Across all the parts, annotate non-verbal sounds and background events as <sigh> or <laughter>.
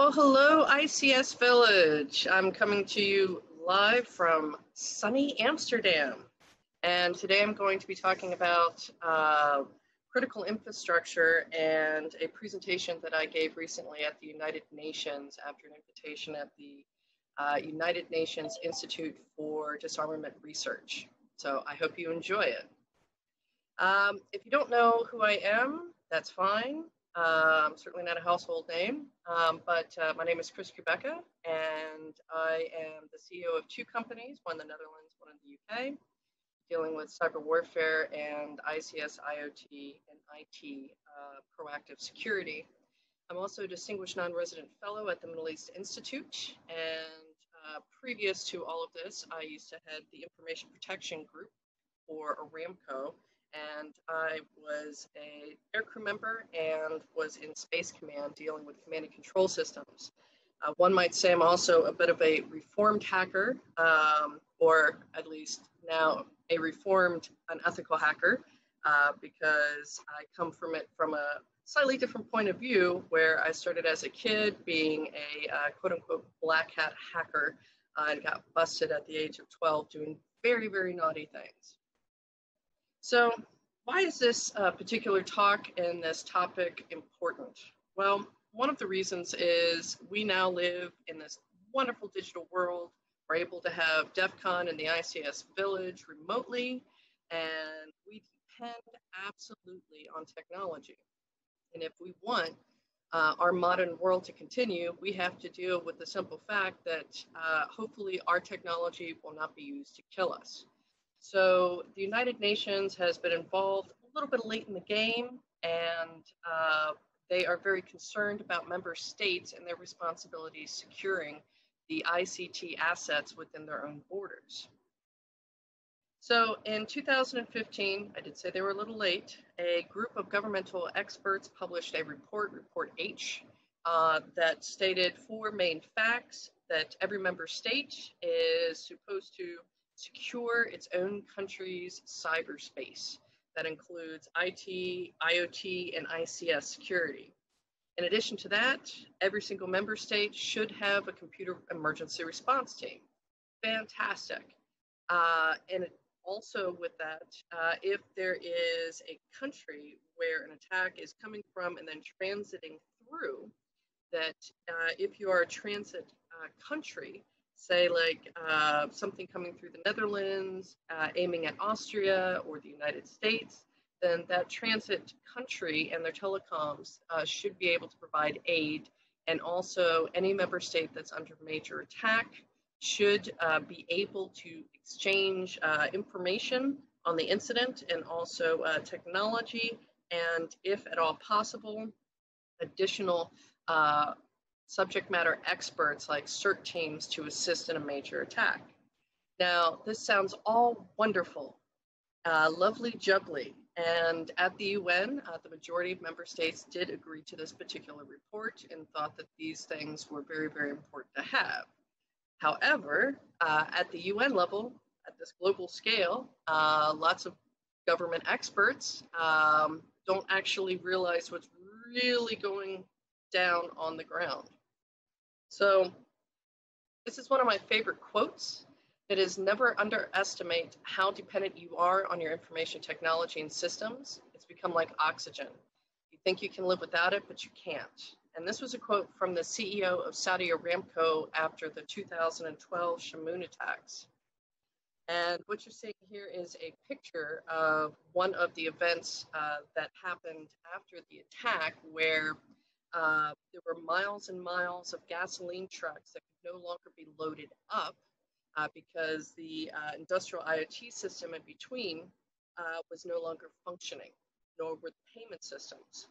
Well, hello, ICS Village. I'm coming to you live from sunny Amsterdam. And today I'm going to be talking about uh, critical infrastructure and a presentation that I gave recently at the United Nations after an invitation at the uh, United Nations Institute for Disarmament Research. So I hope you enjoy it. Um, if you don't know who I am, that's fine. Um, certainly not a household name, um, but uh, my name is Chris Kubecka, and I am the CEO of two companies, one in the Netherlands, one in the UK, dealing with cyber warfare and ICS, IoT, and IT uh, proactive security. I'm also a distinguished non-resident fellow at the Middle East Institute, and uh, previous to all of this, I used to head the information protection group for Aramco, and I was a aircrew member and was in Space Command dealing with command and control systems. Uh, one might say I'm also a bit of a reformed hacker, um, or at least now a reformed unethical hacker, uh, because I come from it from a slightly different point of view, where I started as a kid being a uh, quote unquote black hat hacker and got busted at the age of 12 doing very, very naughty things. So why is this uh, particular talk and this topic important? Well, one of the reasons is we now live in this wonderful digital world. We're able to have DEF CON and the ICS village remotely, and we depend absolutely on technology. And if we want uh, our modern world to continue, we have to deal with the simple fact that uh, hopefully our technology will not be used to kill us. So the United Nations has been involved a little bit late in the game, and uh, they are very concerned about member states and their responsibilities securing the ICT assets within their own borders. So in 2015, I did say they were a little late, a group of governmental experts published a report, Report H, uh, that stated four main facts that every member state is supposed to secure its own country's cyberspace. That includes IT, IoT, and ICS security. In addition to that, every single member state should have a computer emergency response team. Fantastic. Uh, and also with that, uh, if there is a country where an attack is coming from and then transiting through, that uh, if you are a transit uh, country, say like uh, something coming through the Netherlands, uh, aiming at Austria or the United States, then that transit country and their telecoms uh, should be able to provide aid. And also, any member state that's under major attack should uh, be able to exchange uh, information on the incident and also uh, technology, and if at all possible, additional subject matter experts like CERT teams to assist in a major attack. Now, this sounds all wonderful, uh, lovely jubbly, and at the UN, uh, the majority of member states did agree to this particular report and thought that these things were very, very important to have. However, uh, at the UN level, at this global scale, uh, lots of government experts um, don't actually realize what's really going down on the ground. So this is one of my favorite quotes. It is never underestimate how dependent you are on your information technology and systems. It's become like oxygen. You think you can live without it, but you can't. And this was a quote from the CEO of Saudi Aramco after the 2012 Shamoon attacks. And what you're seeing here is a picture of one of the events uh, that happened after the attack where uh, there were miles and miles of gasoline trucks that could no longer be loaded up uh, because the uh, industrial IoT system in between uh, was no longer functioning, nor were the payment systems.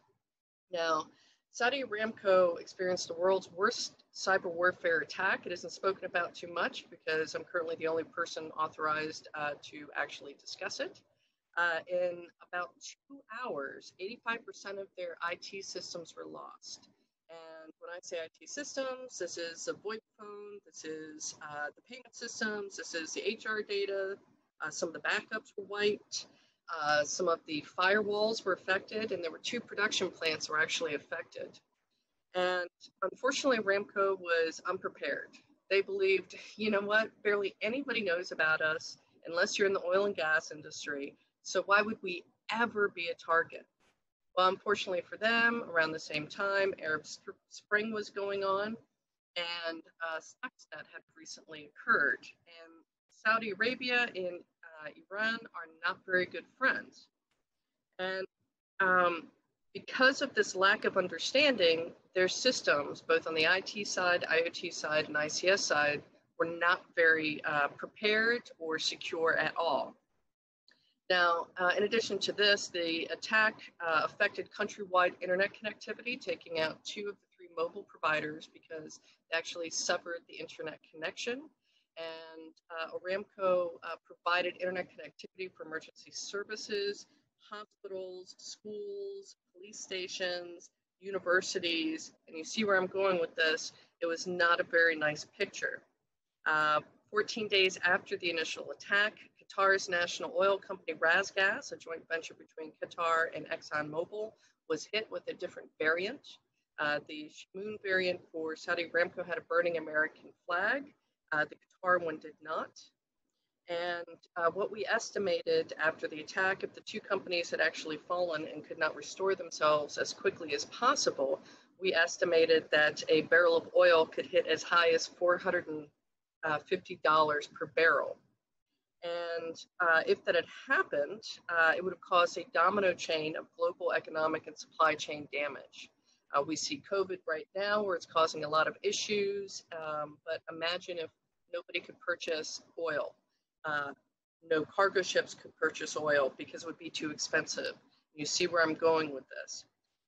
Now, Saudi Aramco experienced the world's worst cyber warfare attack. It isn't spoken about too much because I'm currently the only person authorized uh, to actually discuss it. Uh, in about two hours, 85% of their IT systems were lost. And when I say IT systems, this is a VoIP phone, this is uh, the payment systems, this is the HR data, uh, some of the backups were wiped, uh, some of the firewalls were affected, and there were two production plants were actually affected. And unfortunately, Aramco was unprepared. They believed, <laughs> you know what, barely anybody knows about us unless you're in the oil and gas industry. So why would we ever be a target? Well, unfortunately for them, around the same time, Arab Spring was going on and uh, Stuxnet had recently occurred. And Saudi Arabia and uh, Iran are not very good friends. And um, because of this lack of understanding, their systems, both on the IT side, IoT side, and ICS side, were not very uh, prepared or secure at all. Now, uh, in addition to this, the attack uh, affected countrywide internet connectivity, taking out two of the three mobile providers because they actually severed the internet connection. And uh, Aramco uh, provided internet connectivity for emergency services, hospitals, schools, police stations, universities, and you see where I'm going with this. It was not a very nice picture. Uh, 14 days after the initial attack, Qatar's national oil company RasGas, a joint venture between Qatar and ExxonMobil, was hit with a different variant. Uh, the Shamoon variant for Saudi Aramco had a burning American flag. Uh, the Qatar one did not. And uh, what we estimated after the attack, if the two companies had actually fallen and could not restore themselves as quickly as possible, we estimated that a barrel of oil could hit as high as $450 per barrel. And uh, if that had happened, uh, it would have caused a domino chain of global economic and supply chain damage. Uh, we see COVID right now where it's causing a lot of issues, um, but imagine if nobody could purchase oil uh, no cargo ships could purchase oil because it would be too expensive. You see where I'm going with this.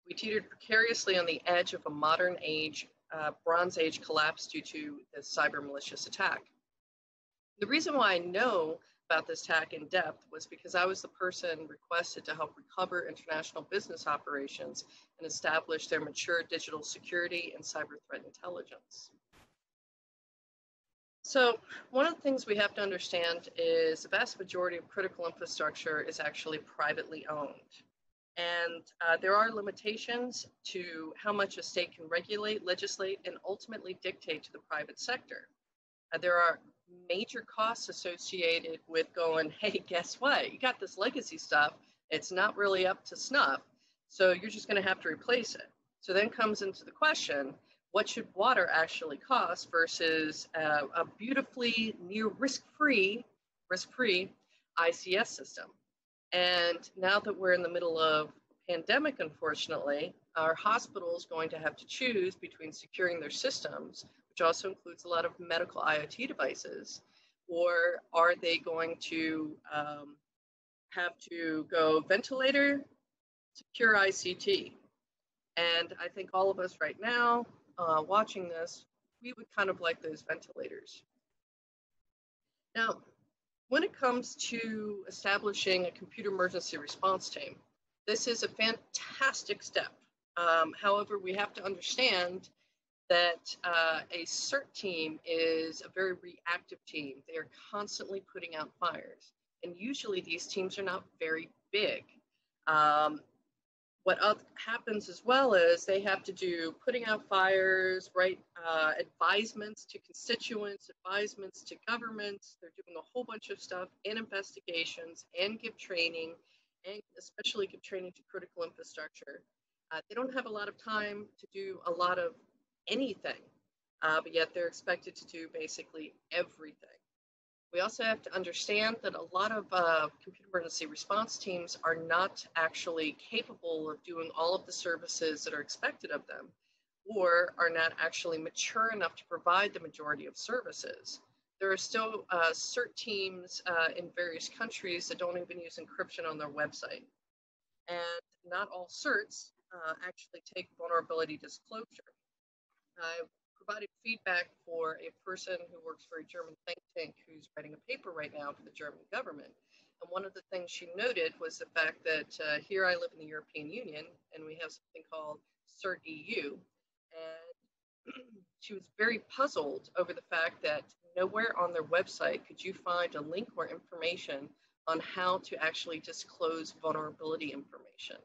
We teetered precariously on the edge of a modern age, uh, Bronze Age collapse due to the cyber malicious attack. The reason why I know about this attack in depth was because I was the person requested to help recover international business operations and establish their mature digital security and cyber threat intelligence. So one of the things we have to understand is the vast majority of critical infrastructure is actually privately owned. And uh, there are limitations to how much a state can regulate, legislate, and ultimately dictate to the private sector. Uh, there are major costs associated with going, <laughs> hey, guess what? You got this legacy stuff. It's not really up to snuff. So you're just going to have to replace it. So then comes into the question what should water actually cost versus uh, a beautifully near risk-free, risk-free ICS system. And now that we're in the middle of pandemic, unfortunately, our hospitals going to have to choose between securing their systems, which also includes a lot of medical IoT devices, or are they going to um, have to go ventilator, secure ICT? And I think all of us right now uh, watching this, we would kind of like those ventilators. Now, when it comes to establishing a computer emergency response team, this is a fantastic step. Um, however, we have to understand that uh, a CERT team is a very reactive team. They are constantly putting out fires. And usually these teams are not very big. Um, what happens as well is they have to do putting out fires, write uh, advisements to constituents, advisements to governments. They're doing a whole bunch of stuff and investigations and give training and especially give training to critical infrastructure. Uh, they don't have a lot of time to do a lot of anything, uh, but yet they're expected to do basically everything. We also have to understand that a lot of uh, computer emergency response teams are not actually capable of doing all of the services that are expected of them or are not actually mature enough to provide the majority of services. There are still uh, CERT teams uh, in various countries that don't even use encryption on their website. And not all CERTs uh, actually take vulnerability disclosure. I provided feedback for a person who works for a German think tank who's writing a paper right now for the German government. And one of the things she noted was the fact that uh, here I live in the European Union and we have something called CERT EU. And <clears throat> she was very puzzled over the fact that nowhere on their website could you find a link or information on how to actually disclose vulnerability information.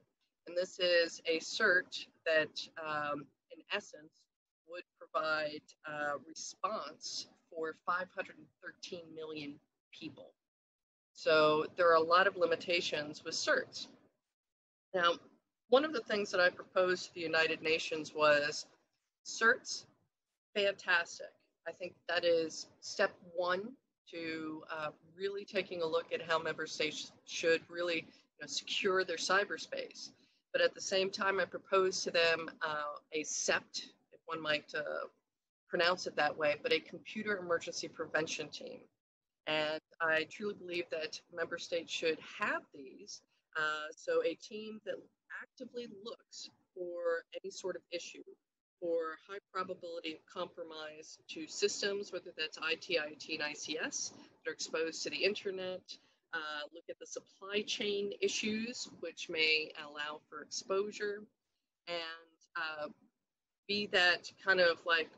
And this is a CERT that um, in essence, provide uh, response for 513 million people. So there are a lot of limitations with certs. Now, one of the things that I proposed to the United Nations was certs, fantastic. I think that is step one to uh, really taking a look at how member states should really you know, secure their cyberspace. But at the same time, I proposed to them uh, a CEPT, if one might uh, pronounce it that way, but a computer emergency prevention team. And I truly believe that member states should have these. Uh, so a team that actively looks for any sort of issue, or high probability of compromise to systems, whether that's IT, IoT, and ICS that are exposed to the internet, uh, look at the supply chain issues, which may allow for exposure, and uh, be that kind of like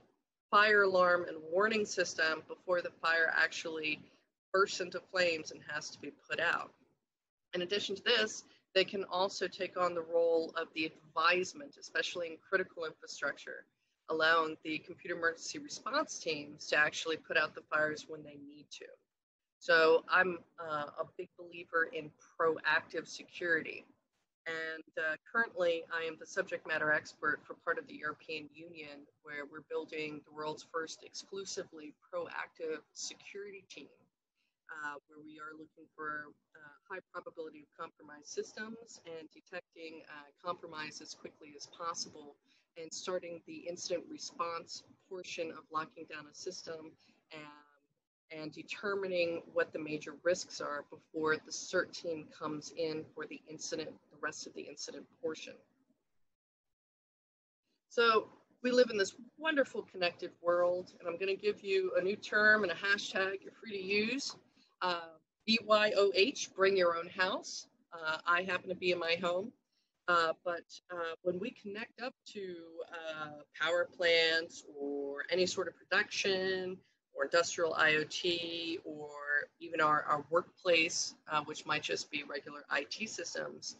fire alarm and warning system before the fire actually bursts into flames and has to be put out. In addition to this, they can also take on the role of the advisement, especially in critical infrastructure, allowing the computer emergency response teams to actually put out the fires when they need to. So I'm uh, a big believer in proactive security. And uh, currently, I am the subject matter expert for part of the European Union, where we're building the world's first exclusively proactive security team uh, where we are looking for uh, high probability of compromised systems and detecting uh, compromise as quickly as possible and starting the incident response portion of locking down a system and, and determining what the major risks are before the CERT team comes in for the incident, rest of the incident portion. So we live in this wonderful connected world, and I'm going to give you a new term and a hashtag you're free to use uh, BYOH, bring your own house. Uh, I happen to be in my home. Uh, but uh, when we connect up to uh, power plants or any sort of production or industrial IoT or even our, our workplace, uh, which might just be regular IT systems,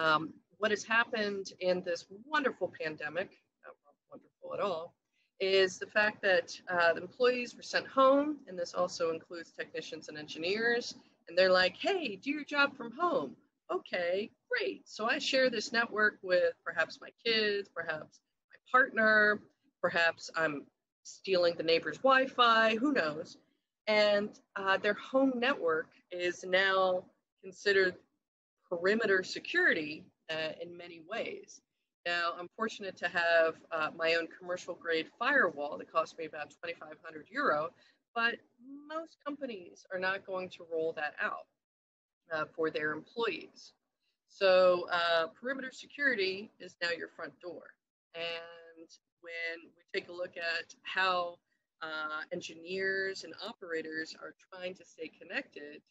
um, what has happened in this wonderful pandemic, not wonderful at all, is the fact that uh, the employees were sent home, and this also includes technicians and engineers, and they're like, hey, do your job from home. Okay, great. So I share this network with perhaps my kids, perhaps my partner, perhaps I'm stealing the neighbor's Wi Fi, who knows. And uh, their home network is now considered perimeter security uh, in many ways. Now, I'm fortunate to have uh, my own commercial grade firewall that cost me about 2,500 euro, but most companies are not going to roll that out uh, for their employees. So, uh, perimeter security is now your front door. And when we take a look at how uh, engineers and operators are trying to stay connected,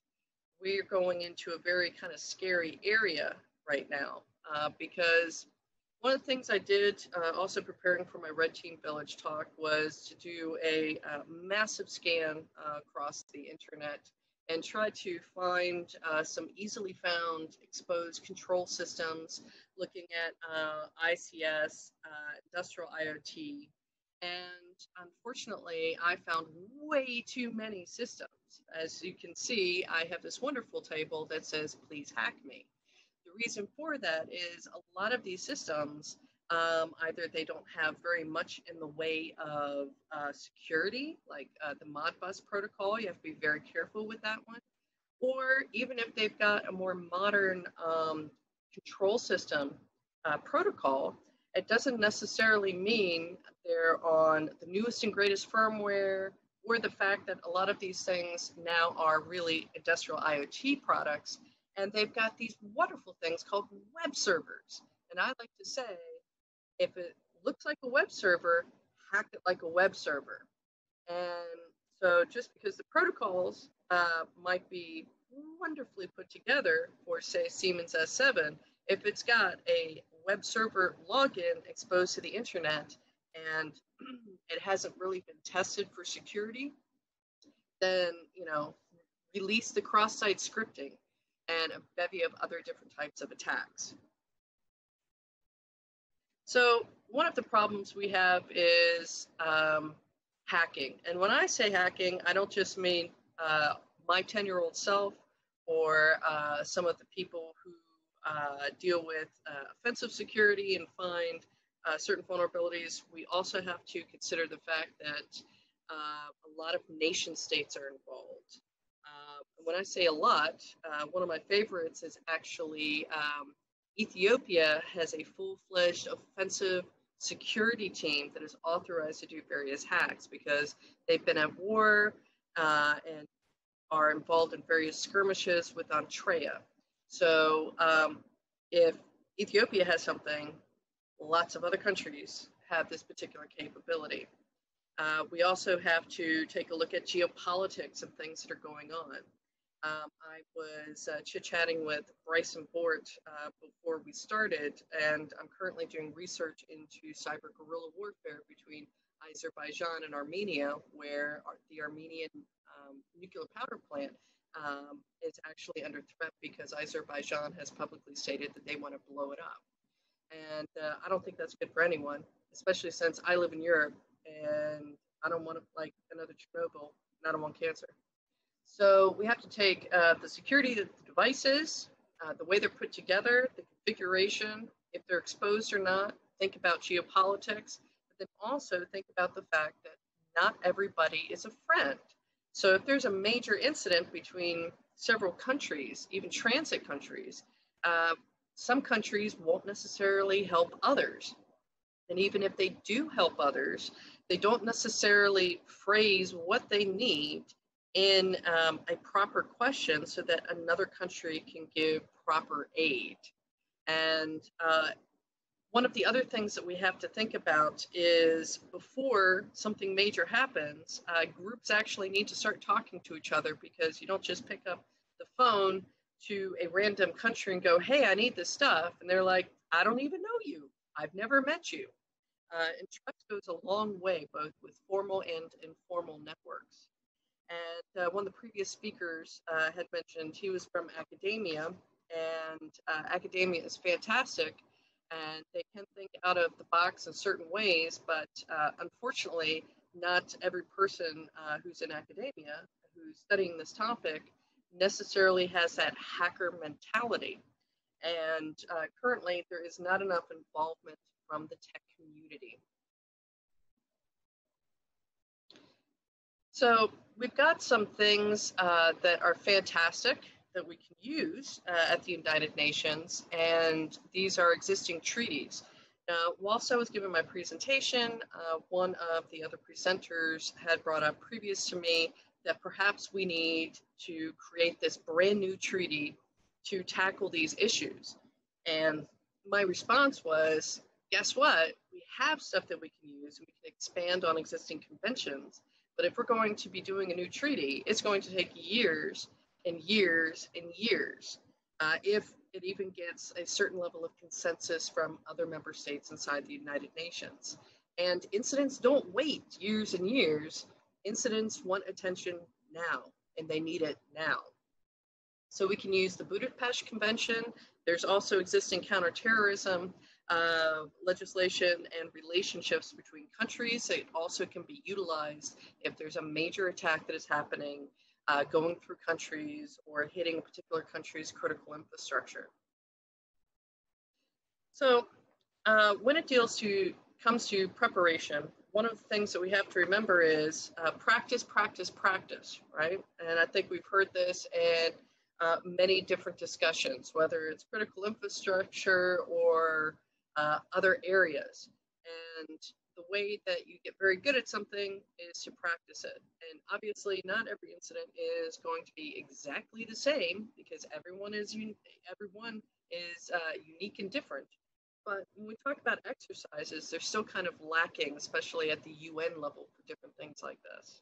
we're going into a very kind of scary area right now uh, because one of the things I did, uh, also preparing for my Red Team Village talk, was to do a, a massive scan uh, across the internet and try to find uh, some easily found exposed control systems, looking at uh, ICS, uh, industrial IoT. And unfortunately, I found way too many systems. As you can see, I have this wonderful table that says, please hack me the reason for that is a lot of these systems, um, either they don't have very much in the way of uh, security, like uh, the Modbus protocol, you have to be very careful with that one. Or even if they've got a more modern um, control system uh, protocol, it doesn't necessarily mean they're on the newest and greatest firmware or the fact that a lot of these things now are really industrial IoT products and they've got these wonderful things called web servers. And I like to say, if it looks like a web server, hack it like a web server. And so just because the protocols uh, might be wonderfully put together for, say, Siemens S7, if it's got a web server login exposed to the internet and <clears throat> it hasn't really been tested for security, then, you know, release the cross-site scripting and a bevy of other different types of attacks. So one of the problems we have is um, hacking. And when I say hacking, I don't just mean uh, my 10 year old self or uh, some of the people who uh, deal with uh, offensive security and find uh, certain vulnerabilities. We also have to consider the fact that uh, a lot of nation states are involved. when I say a lot, one of my favorites is actually um, Ethiopia has a full fledged offensive security team that is authorized to do various hacks because they've been at war uh, and are involved in various skirmishes with Eritrea. So um, if Ethiopia has something, lots of other countries have this particular capability. Uh, we also have to take a look at geopolitics and things that are going on. Um, I was uh, chit chatting with Bryson Bort uh, before we started, and I'm currently doing research into cyber guerrilla warfare between Azerbaijan and Armenia, where the Armenian um, nuclear power plant um, is actually under threat because Azerbaijan has publicly stated that they want to blow it up. And uh, I don't think that's good for anyone, especially since I live in Europe and I don't want to like another Chernobyl and I don't want cancer. So we have to take uh, the security of the devices, uh, the way they're put together, the configuration, if they're exposed or not, think about geopolitics, but then also think about the fact that not everybody is a friend. So if there's a major incident between several countries, even transit countries, uh, some countries won't necessarily help others. And even if they do help others, they don't necessarily phrase what they need in um, a proper question so that another country can give proper aid. And uh, one of the other things that we have to think about is before something major happens, uh, groups actually need to start talking to each other because you don't just pick up the phone to a random country and go, hey, I need this stuff. And they're like, I don't even know you. I've never met you. Uh, and trust goes a long way, both with formal and informal networks. And uh, one of the previous speakers uh, had mentioned he was from academia, and uh, academia is fantastic, and they can think out of the box in certain ways, but uh, unfortunately, not every person uh, who's in academia who's studying this topic necessarily has that hacker mentality. And uh, currently, there is not enough involvement from the tech community. So we've got some things uh, that are fantastic that we can use uh, at the United Nations, and these are existing treaties. Now, whilst I was giving my presentation, uh, one of the other presenters had brought up previous to me that perhaps we need to create this brand new treaty to tackle these issues. And my response was, guess what? We have stuff that we can use and we can expand on existing conventions. But if we're going to be doing a new treaty, it's going to take years and years and years uh, if it even gets a certain level of consensus from other member states inside the United Nations. And incidents don't wait years and years. Incidents want attention now, and they need it now. So we can use the Budapest Convention. There's also existing counterterrorism uh, legislation and relationships between countries. It also can be utilized if there's a major attack that is happening uh, going through countries or hitting a particular country's critical infrastructure. So uh, when it deals to comes to preparation, one of the things that we have to remember is uh, practice, practice, practice, right? And I think we've heard this in uh, many different discussions, whether it's critical infrastructure or uh, other areas. And the way that you get very good at something is to practice it. And obviously, not every incident is going to be exactly the same because everyone is un- everyone is uh, unique and different. But when we talk about exercises, they're still kind of lacking, especially at the UN level for different things like this.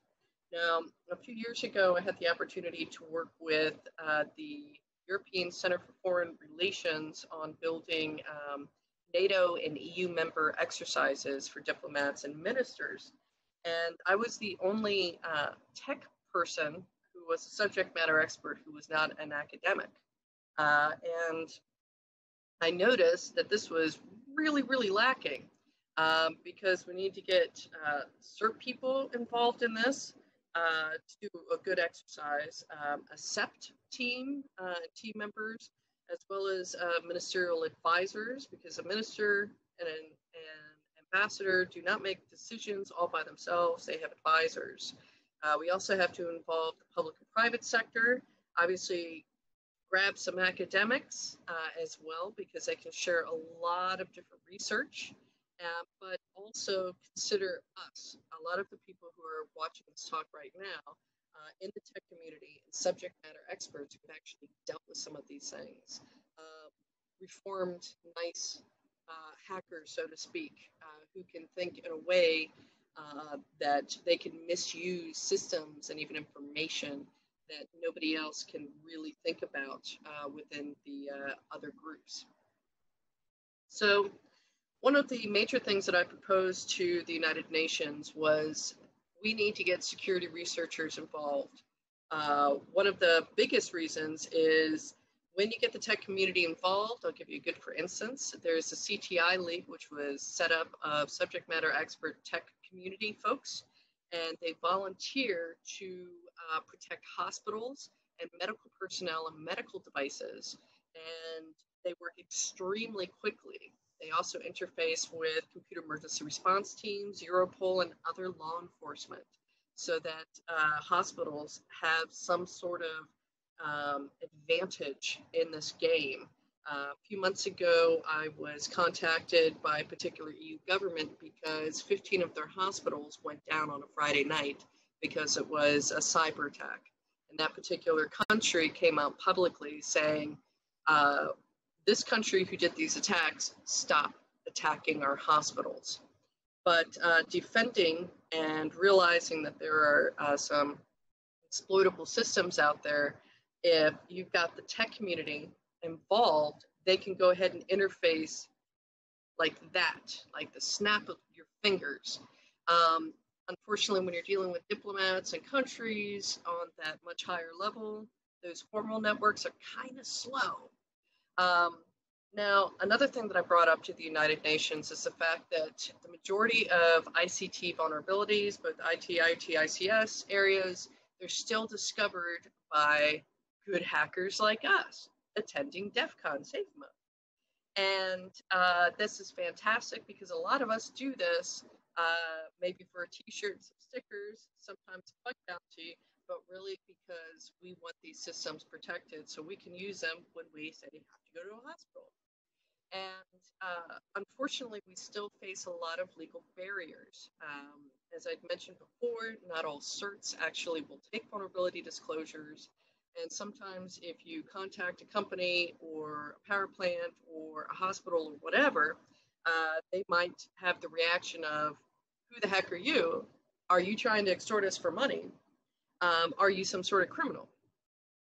Now, a few years ago, I had the opportunity to work with uh, the European Center for Foreign Relations on building um, NATO and EU member exercises for diplomats and ministers. And I was the only uh, tech person who was a subject matter expert who was not an academic. Uh, and I noticed that this was really, really lacking. um, because we need to get uh, CERT people involved in this uh, to do a good exercise, um, a CEPT team, uh, team members, as well as uh, ministerial advisors, because a minister and an, an, ambassador do not make decisions all by themselves, they have advisors. Uh, we also have to involve the public and private sector. Obviously, grab some academics uh, as well because they can share a lot of different research, uh, but also consider us. A lot of the people who are watching this talk right now uh, in the tech community and subject matter experts who've actually dealt with some of these things. Uh, reformed, nice uh, hackers, so to speak, uh, who can think in a way uh, that they can misuse systems and even information that nobody else can really think about uh, within the other groups. So one of the major things that I proposed to the United Nations was we need to get security researchers involved. Uh, one of the biggest reasons is when you get the tech community involved, I'll give you a good for instance. There's a CTI League, which was set up of subject matter expert tech community folks, and they volunteer to uh, protect hospitals and medical personnel and medical devices. And they work extremely quickly. They also interface with computer emergency response teams, Europol, and other law enforcement so that uh, hospitals have some sort of um, advantage in this game. Uh, a few months ago, I was contacted by a particular EU government because 15 of their hospitals went down on a Friday night because it was a cyber attack. And that particular country came out publicly saying, uh, this country who did these attacks, stop attacking our hospitals. But uh, defending and realizing that there are uh, some exploitable systems out there, if you've got the tech community involved, they can go ahead and interface like that, like the snap of your fingers. Um, unfortunately, when you're dealing with diplomats and countries on that much higher level, those formal networks are kind of slow. Um, now, another thing that I brought up to the United Nations is the fact that the majority of ICT vulnerabilities, both IT, IT, ICS areas, they're still discovered by good hackers like us attending DEF CON Safe Mode. And uh, this is fantastic because a lot of us do this uh, maybe for a t-shirt some stickers, sometimes a bug bounty, but really because we want these systems protected so we can use them when we say you have to go to a hospital. And uh, unfortunately, we still face a lot of legal barriers. Um, as I'd mentioned before, not all certs actually will take vulnerability disclosures. And sometimes, if you contact a company or a power plant or a hospital or whatever, uh, they might have the reaction of, Who the heck are you? Are you trying to extort us for money? Um, are you some sort of criminal?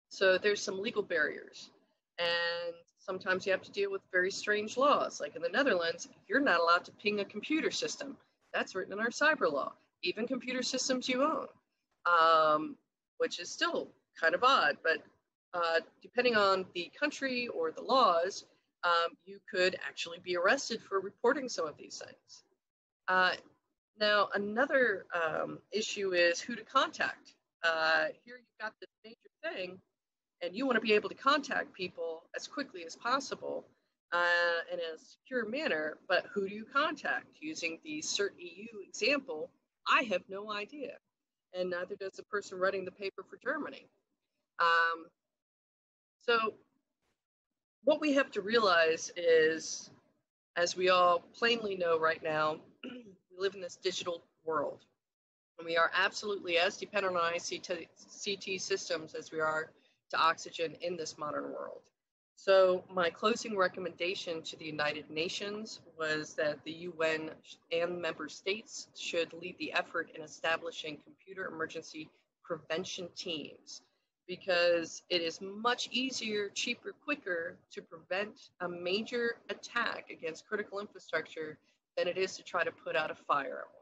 So there's some legal barriers. And sometimes you have to deal with very strange laws. Like in the Netherlands, you're not allowed to ping a computer system. That's written in our cyber law, even computer systems you own, um, which is still kind of odd. But uh, depending on the country or the laws, um, you could actually be arrested for reporting some of these things. Uh, now, another um, issue is who to contact. Uh, here you've got this major thing, and you want to be able to contact people as quickly as possible uh, in a secure manner, but who do you contact? Using the CERT EU example, I have no idea, and neither does the person running the paper for Germany. Um, so what we have to realize is, as we all plainly know right now, <clears throat> we live in this digital world. And we are absolutely as dependent on ICT CT systems as we are to oxygen in this modern world. So, my closing recommendation to the United Nations was that the UN and member states should lead the effort in establishing computer emergency prevention teams because it is much easier, cheaper, quicker to prevent a major attack against critical infrastructure than it is to try to put out a fire at one.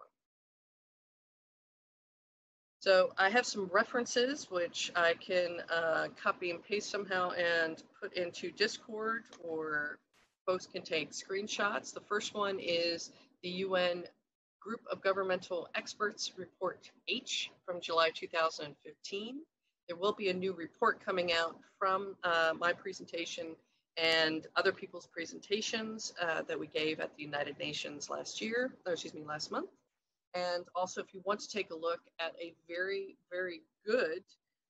So I have some references which I can uh, copy and paste somehow and put into Discord or folks can take screenshots. The first one is the UN Group of Governmental Experts Report H from July 2015. There will be a new report coming out from uh, my presentation and other people's presentations uh, that we gave at the United Nations last year, or excuse me, last month. And also, if you want to take a look at a very, very good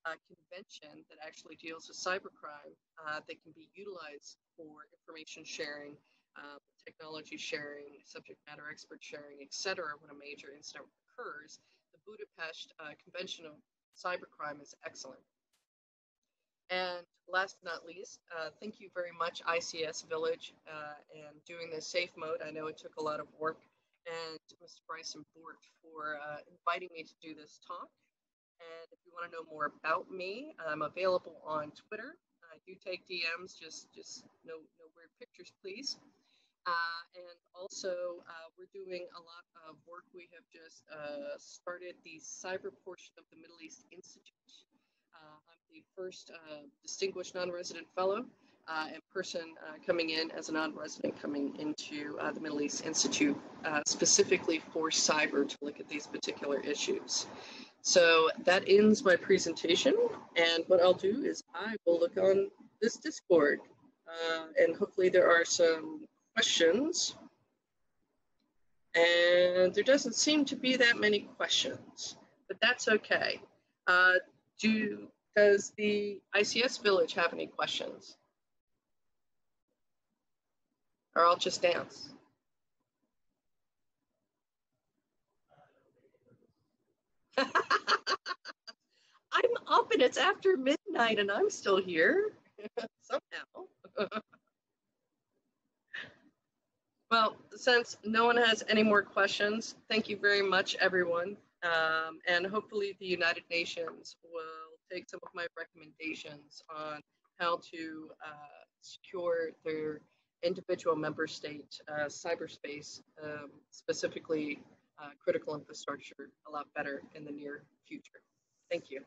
uh, convention that actually deals with cybercrime uh, that can be utilized for information sharing, uh, technology sharing, subject matter expert sharing, etc., when a major incident occurs, the Budapest uh, Convention of Cybercrime is excellent. And last but not least, uh, thank you very much, ICS Village, uh, and doing the safe mode. I know it took a lot of work, and Mr. Bryson Bort for uh, inviting me to do this talk. And if you want to know more about me, I'm available on Twitter. I do take DMs, just just no no weird pictures, please. Uh, and also, uh, we're doing a lot of work. We have just uh, started the cyber portion of the Middle East Institute. Uh, I'm the first uh, distinguished non-resident fellow uh, and person coming in as a non-resident coming into the Middle East Institute specifically for cyber to look at these particular issues. So that ends my presentation, and what I'll do is I will look on this Discord, uh, and hopefully there are some questions. And there doesn't seem to be that many questions, but that's okay. Uh, do does the ICS village have any questions? Or I'll just dance. <laughs> I'm up and it's after midnight and I'm still here <laughs> somehow. <laughs> well, since no one has any more questions, thank you very much, everyone. Um, and hopefully the United Nations will take some of my recommendations on how to uh, secure their individual member state uh, cyberspace, um, specifically uh, critical infrastructure, a lot better in the near future. Thank you.